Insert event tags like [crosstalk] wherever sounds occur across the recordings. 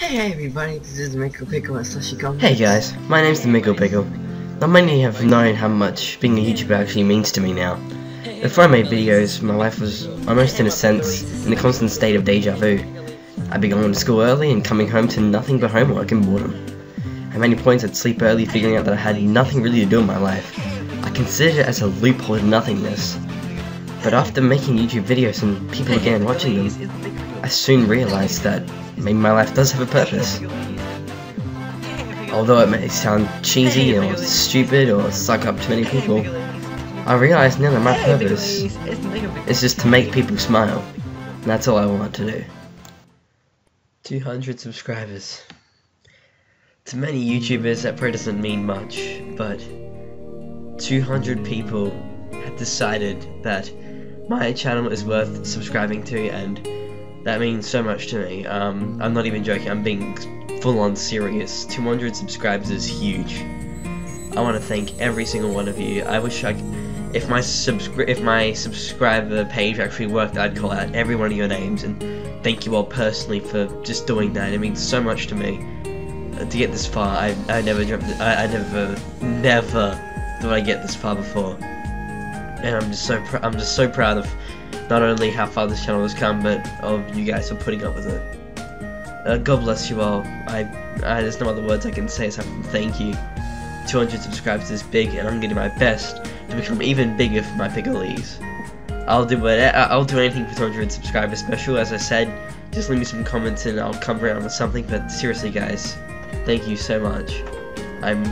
Hey everybody, this is Mickell Pickell at Sashiko. Hey guys, my name's the Mickell Pickell. Not many have known how much being a YouTuber actually means to me now. Before I made videos, my life was almost in a sense in a constant state of deja vu. I'd be going to school early and coming home to nothing but homework and boredom. At many points I'd sleep early figuring out that I had nothing really to do in my life. I considered it as a loophole of nothingness. But after making YouTube videos and people began watching them, I soon realized that maybe my life does have a purpose. Although it may sound cheesy or stupid or suck up to many people, I realize now that my purpose is just to make people smile. And that's all I want to do. 200 subscribers. To many YouTubers that probably doesn't mean much, but 200 people have decided that my channel is worth subscribing to and that means so much to me. Um, I'm not even joking, I'm being full on serious. 200 subscribers is huge. I want to thank every single one of you. I wish I, if my subscri if my subscriber page actually worked, I'd call out every one of your names and thank you all personally for just doing that. It means so much to me. Uh, to get this far, I I never dreamt, I, I never never thought I'd get this far before and I'm just so I'm just so proud of not only how far this channel has come, but of you guys for putting up with it. Uh, God bless you all. I, I there's no other words I can say except thank you. 200 subscribers is big, and I'm to do my best to become even bigger for my Picklees. I'll do what I'll do anything for 200 subscribers special. As I said, just leave me some comments and I'll come around with something. But seriously, guys, thank you so much. I'm,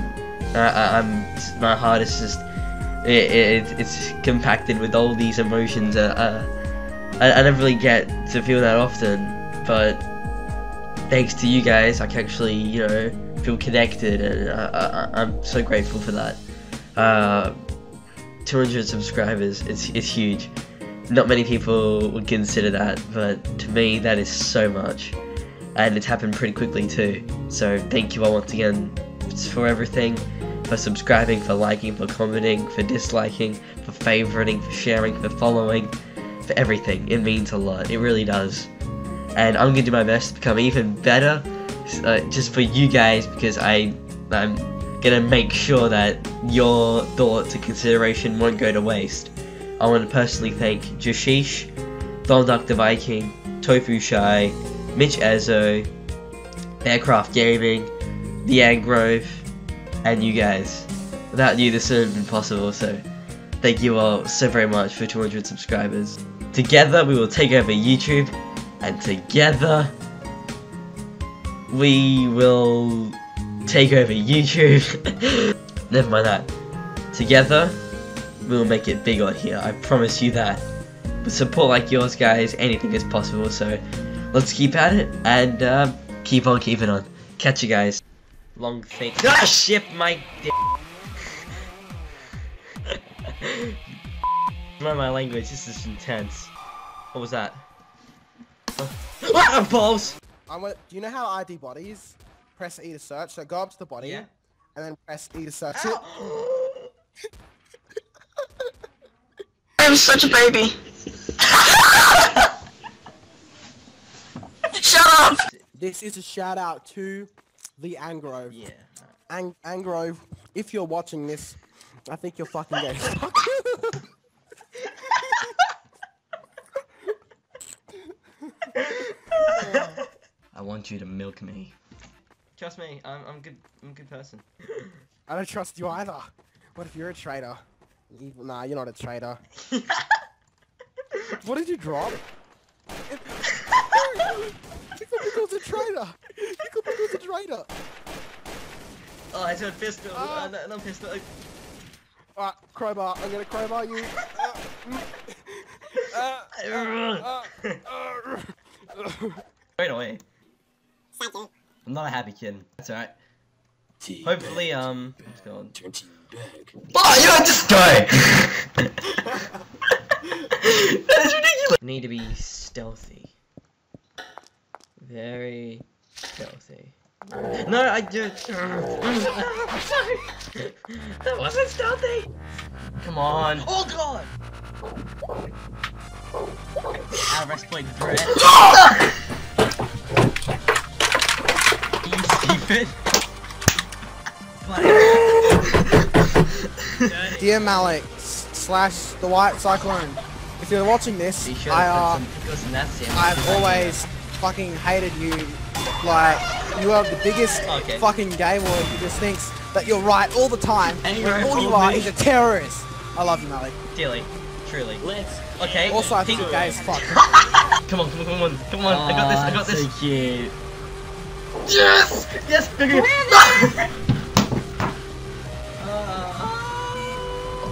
I, I'm, my heart is just it, it, it's compacted with all these emotions. Uh, uh, I, I never really get to feel that often, but thanks to you guys, I can actually, you know, feel connected, and I, I, am so grateful for that. Uh, 200 subscribers, it's, it's huge. Not many people would consider that, but to me, that is so much. And it's happened pretty quickly too. So thank you all once again for everything for subscribing, for liking, for commenting, for disliking, for favoriting, for sharing, for following, for everything. It means a lot. It really does. And I'm gonna do my best to become even better, uh, just for you guys, because I, I'm gonna make sure that your thoughts and consideration won't go to waste. I want to personally thank Jashish, Thornduck the Viking, Tofu Shy, Mitch Ezo, Aircraft Gaming, The Angrove, and you guys. Without you, this wouldn't have been possible, so thank you all so very much for 200 subscribers. Together, we will take over YouTube, and together, we will take over YouTube. [laughs] Never mind that. Together, we will make it big on here, I promise you that. With support like yours, guys, anything is possible, so let's keep at it, and uh, keep on keeping on. Catch you guys long thing. Ah, ship my dick. [laughs] Not my language, this is intense. What was that? Oh. Ah, balls! I'm gonna, do you know how ID bodies? Press E to search, so go up to the body, yeah. and then press E to search Ow. it. [gasps] I'm such a baby. [laughs] Shut up! This is a shout out to the Angrove. Yeah. Ang Angrove, if you're watching this, I think you're fucking gay. I want you to milk me. Trust me, I'm I'm good. I'm a good person. I don't trust you either. What if you're a traitor? You, nah, you're not a traitor. [laughs] what did you drop? you [laughs] could be a traitor. You could be a traitor. Oh, I said pistol. Uh, no, no pistol. Alright, crowbar. I'm gonna crowbar you. [laughs] Uh, uh, uh, away. I'm not a happy kid. That's alright. Hopefully, um, let's go on. Oh, you just go! [laughs] that is ridiculous! Need to be stealthy. Very stealthy. No, I just. that wasn't stealthy! Come on. Oh god! Out of exploit threat. [laughs] you it. [laughs] Dear Malik s- slash the White Cyclone, if you're watching this, Be I to uh, put some pickles in that sandwich. I've 'cause I always fucking hated you. Like, you are the biggest Okay. fucking gay boy who just thinks that you're right all the time. And when you're all you are me. is a terrorist. I love you, Malik. know. Dearly, truly. Let's. Okay. Also, I think you're gay as fuck. [laughs] Come on, come on, come on, come on! I got this, I got oh, this. So cute. Yes! Yes! [laughs]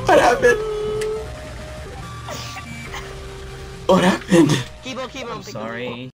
What happened? What happened? keep on I'm sorry.